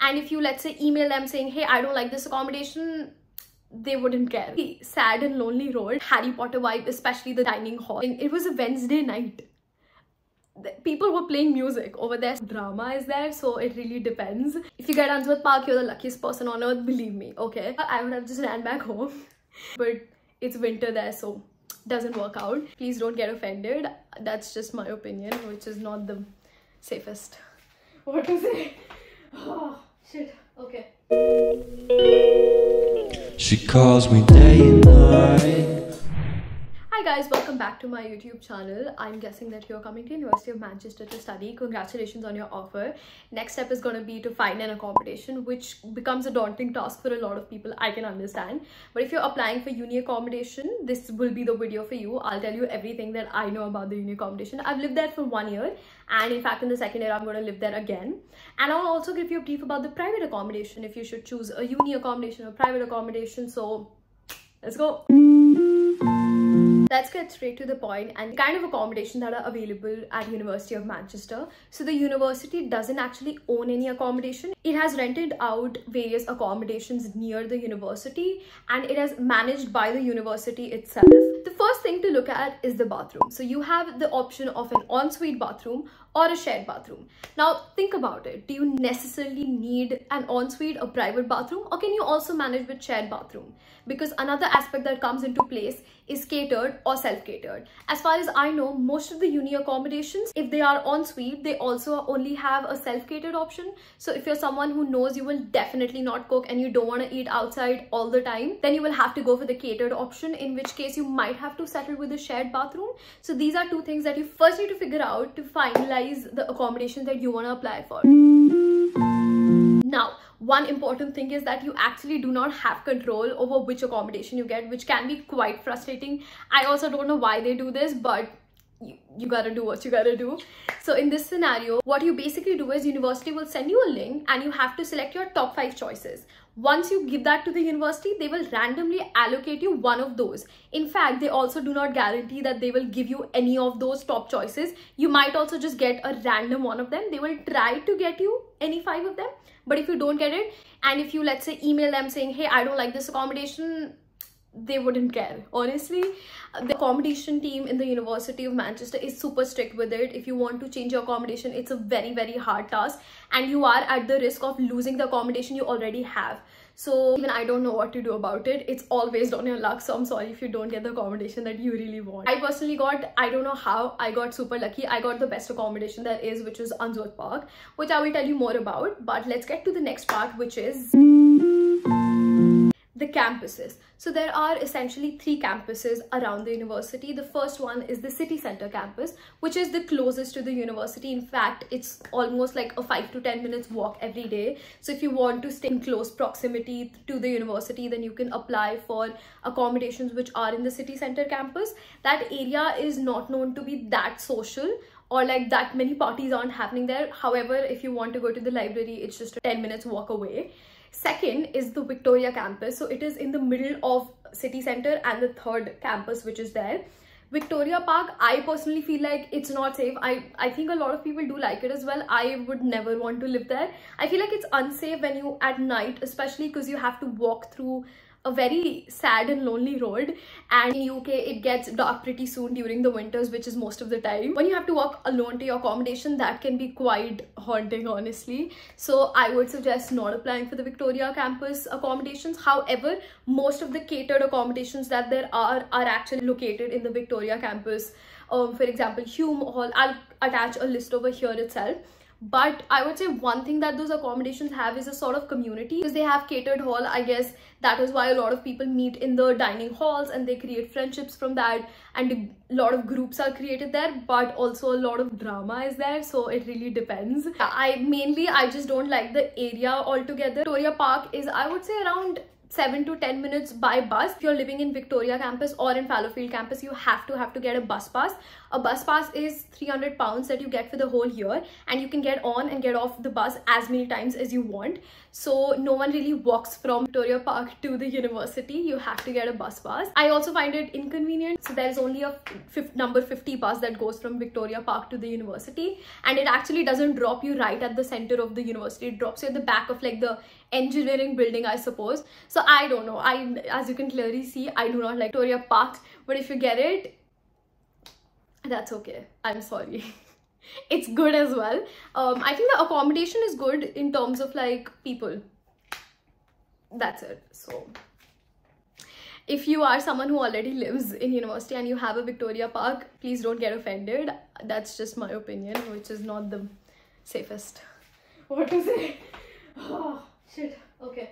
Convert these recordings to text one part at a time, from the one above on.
and if you let's say email them saying hey i don't like this accommodation they wouldn't care. The sad and lonely road harry potter vibe especially the dining hall. And it was a wednesday night. People were playing music over there. Drama is there so it really depends. If you get Unsworth Park you're the luckiest person on earth believe me okay? I would have just ran back home. But it's winter there so it doesn't work out. Please don't get offended. That's just my opinion which is not the safest. What to say? Oh okay. She calls me day and night Hi guys, welcome back to my YouTube channel. I'm guessing that you're coming to University of Manchester to study. Congratulations on your offer. Next step is going to be to find an accommodation, which becomes a daunting task for a lot of people, I can understand. But if you're applying for uni accommodation, this will be the video for you. I'll tell you everything that I know about the uni accommodation. I've lived there for one year and in fact in the second year I'm going to live there again. And I'll also give you a brief about the private accommodation if you should choose a uni accommodation or private accommodation. So let's go let's get straight to the point and kind of accommodation that are available at University of Manchester. So the university doesn't actually own any accommodation. It has rented out various accommodations near the university and it is managed by the university itself. The first thing to look at is the bathroom. So you have the option of an ensuite bathroom or a shared bathroom. Now think about it. Do you necessarily need an ensuite, a private bathroom or can you also manage with shared bathroom? Because another aspect that comes into place is catered or self-catered. As far as I know, most of the uni accommodations, if they are ensuite, they also only have a self-catered option. So if you're someone who knows you will definitely not cook and you don't want to eat outside all the time, then you will have to go for the catered option, in which case you might have to settle with a shared bathroom. So these are two things that you first need to figure out to the accommodation that you want to apply for. Now, one important thing is that you actually do not have control over which accommodation you get, which can be quite frustrating. I also don't know why they do this, but you, you gotta do what you gotta do. So in this scenario, what you basically do is university will send you a link and you have to select your top five choices. Once you give that to the university, they will randomly allocate you one of those. In fact, they also do not guarantee that they will give you any of those top choices. You might also just get a random one of them. They will try to get you any five of them. But if you don't get it, and if you let's say email them saying, hey, I don't like this accommodation, they wouldn't care. Honestly the accommodation team in the university of manchester is super strict with it. If you want to change your accommodation it's a very very hard task and you are at the risk of losing the accommodation you already have. So even i don't know what to do about it. It's all based on your luck so i'm sorry if you don't get the accommodation that you really want. I personally got i don't know how i got super lucky. I got the best accommodation there is which is Unsworth Park which i will tell you more about but let's get to the next part which is the campuses. So there are essentially three campuses around the university. The first one is the city center campus, which is the closest to the university. In fact, it's almost like a 5 to 10 minutes walk every day. So if you want to stay in close proximity to the university, then you can apply for accommodations which are in the city center campus. That area is not known to be that social or like that many parties aren't happening there. However, if you want to go to the library, it's just a 10 minutes walk away. Second is the Victoria campus. So it is in the middle of city center and the third campus which is there. Victoria Park, I personally feel like it's not safe. I, I think a lot of people do like it as well. I would never want to live there. I feel like it's unsafe when you at night, especially because you have to walk through a very sad and lonely road and in UK it gets dark pretty soon during the winters which is most of the time. When you have to walk alone to your accommodation that can be quite haunting honestly. So I would suggest not applying for the Victoria campus accommodations. However, most of the catered accommodations that there are are actually located in the Victoria campus. Um, for example, Hulme Hall, I'll attach a list over here itself but i would say one thing that those accommodations have is a sort of community. Because they have catered hall i guess that is why a lot of people meet in the dining halls and they create friendships from that. And a lot of groups are created there but also a lot of drama is there. So it really depends. I mainly i just don't like the area altogether. Victoria park is i would say around 7 to 10 minutes by bus. If you're living in victoria campus or in fallowfield campus you have to have to get a bus pass. A bus pass is 300 pounds that you get for the whole year and you can get on and get off the bus as many times as you want so no one really walks from victoria park to the university. You have to get a bus pass. I also find it inconvenient. So there's only a number 50 bus that goes from victoria park to the university. And it actually doesn't drop you right at the center of the university. It drops you at the back of like the engineering building i suppose. So i don't know. I as you can clearly see i do not like victoria park. But if you get it that's okay. I'm sorry it's good as well. Um i think the accommodation is good in terms of like people. That's it. So if you are someone who already lives in university and you have a victoria park please don't get offended. That's just my opinion which is not the safest. What to say? Oh shit. Okay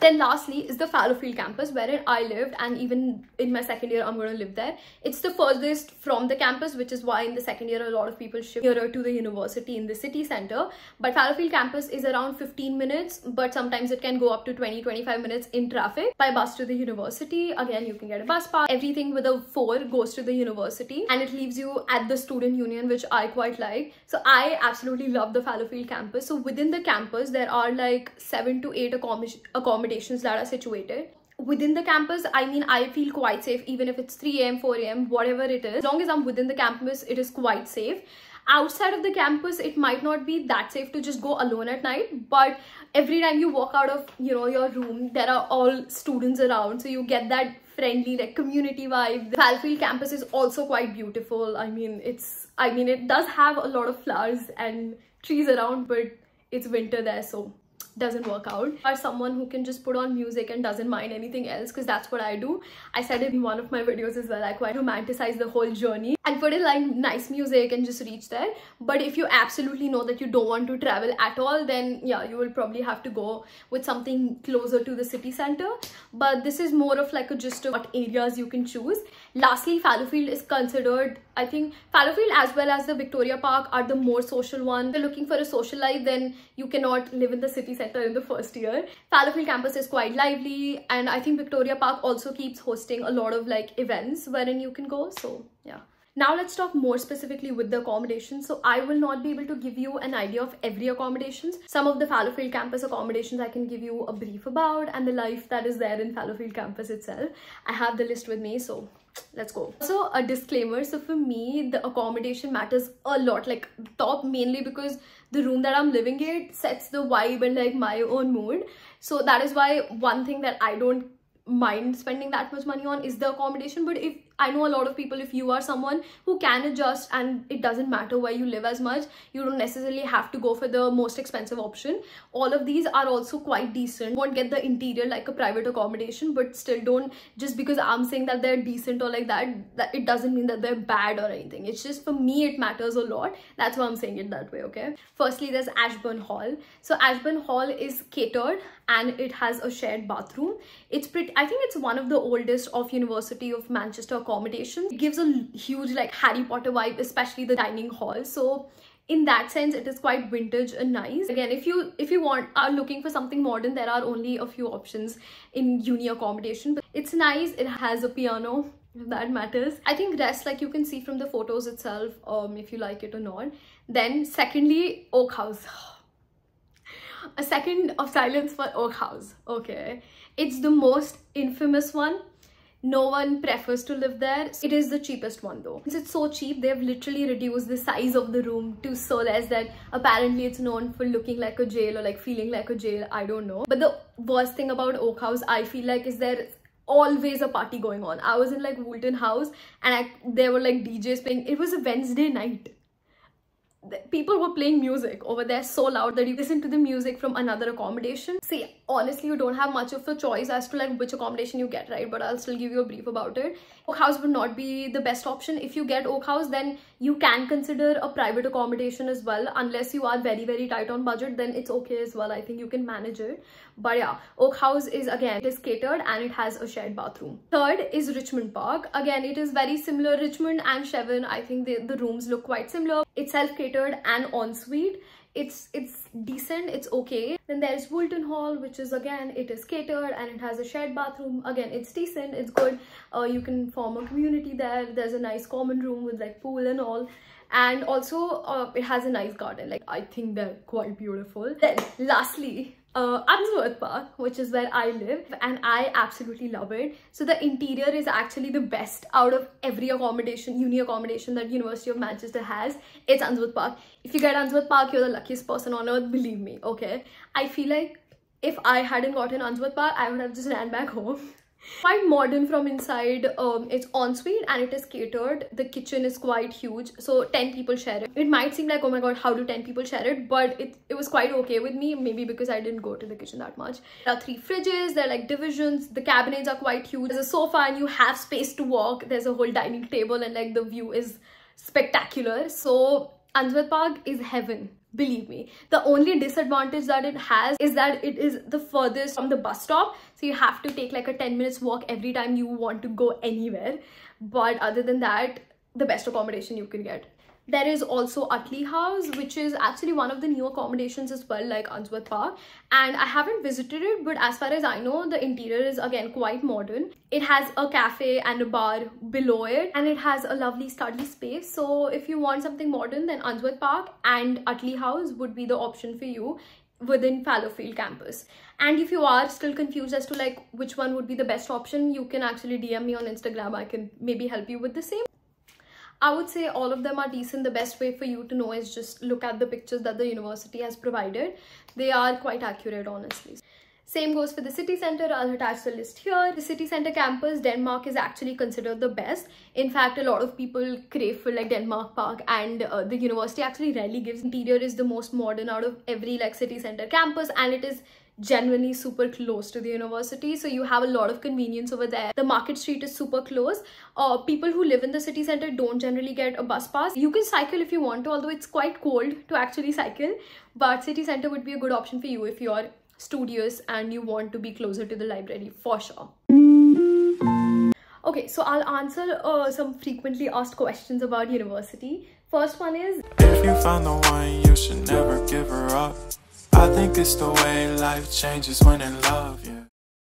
then lastly is the Fallowfield campus wherein I lived and even in my second year I'm going to live there. It's the furthest from the campus which is why in the second year a lot of people shift nearer to the university in the city center. But Fallowfield campus is around 15 minutes but sometimes it can go up to 20-25 minutes in traffic by bus to the university. Again you can get a bus pass. Everything with a 4 goes to the university and it leaves you at the student union which I quite like. So I absolutely love the Fallowfield campus. So within the campus there are like 7 to 8 accommodations accommodations that are situated. Within the campus i mean i feel quite safe even if it's 3 a.m 4 a.m whatever it is. As long as i'm within the campus it is quite safe. Outside of the campus it might not be that safe to just go alone at night but every time you walk out of you know your room there are all students around so you get that friendly like community vibe. The Fallowfield campus is also quite beautiful. I mean it's i mean it does have a lot of flowers and trees around but it's winter there so doesn't work out or someone who can just put on music and doesn't mind anything else because that's what I do. I said it in one of my videos as well. I quite romanticize the whole journey and put in like nice music and just reach there. But if you absolutely know that you don't want to travel at all, then yeah, you will probably have to go with something closer to the city center. But this is more of like a just of what areas you can choose. Lastly, Fallowfield is considered, I think Fallowfield as well as the Victoria Park are the more social one. If you're looking for a social life, then you cannot live in the city center in the first year. Fallowfield campus is quite lively and I think Victoria Park also keeps hosting a lot of like events wherein you can go. So yeah. Now let's talk more specifically with the accommodations. So I will not be able to give you an idea of every accommodations. Some of the Fallowfield campus accommodations I can give you a brief about and the life that is there in Fallowfield campus itself. I have the list with me so let's go. So a disclaimer. So for me the accommodation matters a lot. Like top mainly because the room that i'm living in sets the vibe and like my own mood. So that is why one thing that i don't mind spending that much money on is the accommodation. But if I know a lot of people, if you are someone who can adjust and it doesn't matter where you live as much, you don't necessarily have to go for the most expensive option. All of these are also quite decent. won't get the interior like a private accommodation, but still don't, just because I'm saying that they're decent or like that, that it doesn't mean that they're bad or anything. It's just for me, it matters a lot. That's why I'm saying it that way, okay? Firstly, there's Ashburne Hall. So Ashburne Hall is catered and it has a shared bathroom. It's pretty, I think it's one of the oldest of University of Manchester accommodation. It gives a huge like Harry Potter vibe, especially the dining hall. So in that sense it is quite vintage and nice. Again if you if you want are looking for something modern there are only a few options in uni accommodation but it's nice. It has a piano if that matters. I think rest like you can see from the photos itself um if you like it or not. Then secondly oak house. A second of silence for oak house. Okay. It's the most infamous one no one prefers to live there. It is the cheapest one though since it's so cheap they've literally reduced the size of the room to so less that apparently it's known for looking like a jail or like feeling like a jail. I don't know. But the worst thing about oak house i feel like is there always a party going on. I was in like woolton house and I, there were like djs playing. It was a wednesday night. People were playing music over there so loud that you listen to the music from another accommodation. See honestly you don't have much of a choice as to like which accommodation you get right? But i'll still give you a brief about it. Oak house would not be the best option. If you get oak house then you can consider a private accommodation as well. Unless you are very very tight on budget then it's okay as well. I think you can manage it. But yeah oak house is again it is catered and it has a shared bathroom. Third is richmond park. Again it is very similar. Richmond and Sheavyn i think the, the rooms look quite similar. It's self catered and ensuite it's it's decent it's okay. Then there's woolton hall which is again it is catered and it has a shared bathroom. Again it's decent it's good. Uh, you can form a community there. There's a nice common room with like pool and all. And also uh, it has a nice garden. Like i think they're quite beautiful. Then lastly uh, Unsworth Park, which is where I live, and I absolutely love it. So the interior is actually the best out of every accommodation, uni accommodation that University of Manchester has. It's Unsworth Park. If you get Unsworth Park, you're the luckiest person on earth, believe me, okay? I feel like if I hadn't gotten Unsworth Park, I would have just ran back home. quite modern from inside um it's ensuite and it is catered. The kitchen is quite huge so 10 people share it. It might seem like oh my god how do 10 people share it? But it, it was quite okay with me maybe because i didn't go to the kitchen that much. There are three fridges there are like divisions. The cabinets are quite huge. There's a sofa and you have space to walk. There's a whole dining table and like the view is spectacular. So Unsworth Park is heaven believe me the only disadvantage that it has is that it is the furthest from the bus stop. So you have to take like a 10 minutes walk every time you want to go anywhere. But other than that the best accommodation you can get there is also Uttley House, which is actually one of the new accommodations as well, like Unsworth Park. And I haven't visited it, but as far as I know, the interior is again quite modern. It has a cafe and a bar below it, and it has a lovely study space. So if you want something modern, then Unsworth Park and Uttley House would be the option for you within Fallowfield campus. And if you are still confused as to like which one would be the best option, you can actually DM me on Instagram. I can maybe help you with the same. I would say all of them are decent. The best way for you to know is just look at the pictures that the university has provided. They are quite accurate, honestly. Same goes for the city center. I'll attach the list here. The city center campus, Denmark is actually considered the best. In fact, a lot of people crave for like Denmark Park and uh, the university actually rarely gives. Interior is the most modern out of every like city center campus and it is genuinely super close to the university. So you have a lot of convenience over there. The market street is super close. Uh, people who live in the city center don't generally get a bus pass. You can cycle if you want to although it's quite cold to actually cycle. But city center would be a good option for you if you're studious and you want to be closer to the library for sure. Okay so i'll answer uh, some frequently asked questions about university. First one is if you find the one you should never give her up I think it's the way life changes when in love, yeah.